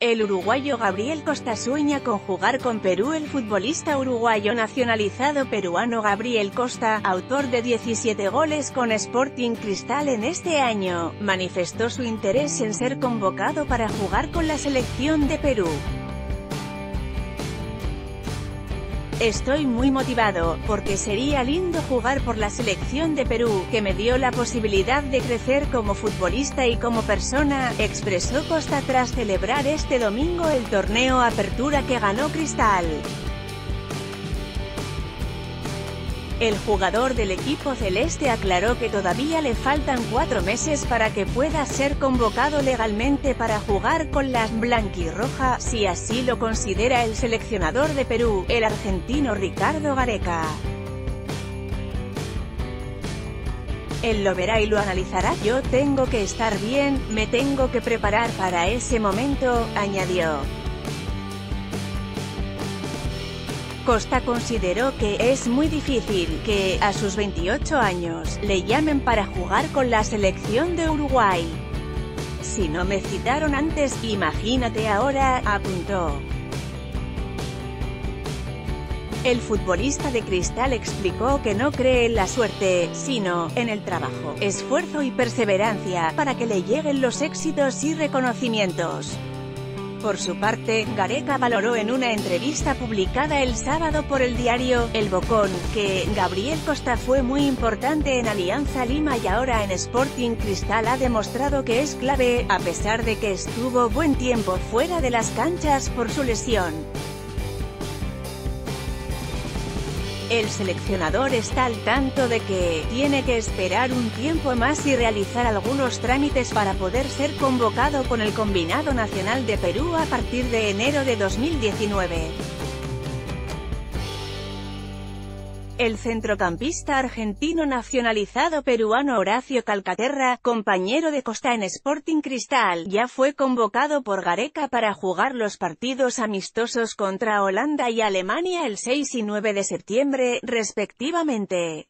El uruguayo Gabriel Costa sueña con jugar con Perú El futbolista uruguayo nacionalizado peruano Gabriel Costa, autor de 17 goles con Sporting Cristal en este año, manifestó su interés en ser convocado para jugar con la selección de Perú. Estoy muy motivado, porque sería lindo jugar por la selección de Perú, que me dio la posibilidad de crecer como futbolista y como persona, expresó Costa tras celebrar este domingo el torneo Apertura que ganó Cristal. El jugador del equipo celeste aclaró que todavía le faltan cuatro meses para que pueda ser convocado legalmente para jugar con la blanquirroja, si así lo considera el seleccionador de Perú, el argentino Ricardo Gareca. Él lo verá y lo analizará, yo tengo que estar bien, me tengo que preparar para ese momento, añadió. Costa consideró que es muy difícil que, a sus 28 años, le llamen para jugar con la selección de Uruguay. Si no me citaron antes, imagínate ahora, apuntó. El futbolista de Cristal explicó que no cree en la suerte, sino, en el trabajo, esfuerzo y perseverancia, para que le lleguen los éxitos y reconocimientos. Por su parte, Gareca valoró en una entrevista publicada el sábado por el diario El Bocón, que Gabriel Costa fue muy importante en Alianza Lima y ahora en Sporting Cristal ha demostrado que es clave, a pesar de que estuvo buen tiempo fuera de las canchas por su lesión. El seleccionador está al tanto de que, tiene que esperar un tiempo más y realizar algunos trámites para poder ser convocado con el combinado nacional de Perú a partir de enero de 2019. El centrocampista argentino nacionalizado peruano Horacio Calcaterra, compañero de Costa en Sporting Cristal, ya fue convocado por Gareca para jugar los partidos amistosos contra Holanda y Alemania el 6 y 9 de septiembre, respectivamente.